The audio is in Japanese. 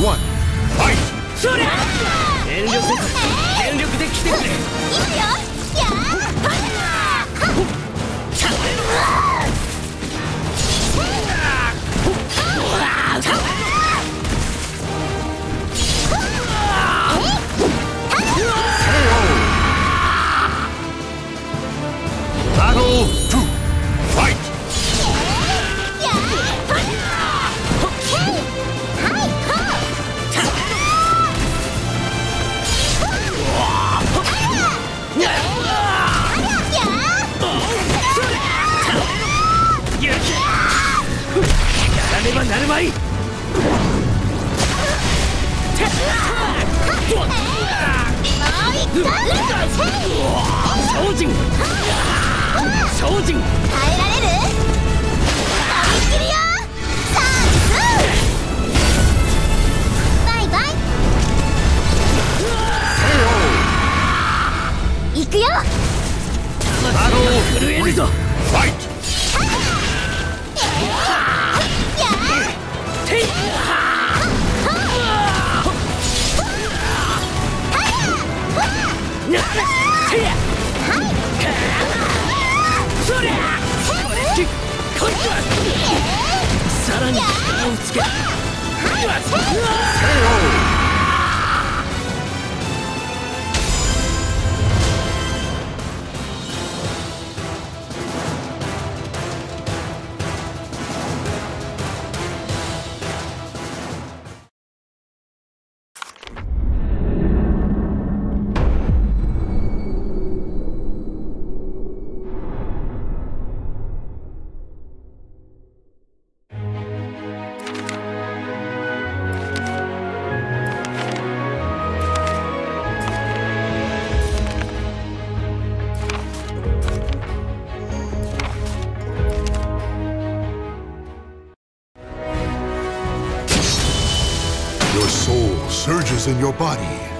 one, fight! そりゃ。遠慮せず全力で来てくれなるまい!」精進精進さらに力をつけ Your soul surges in your body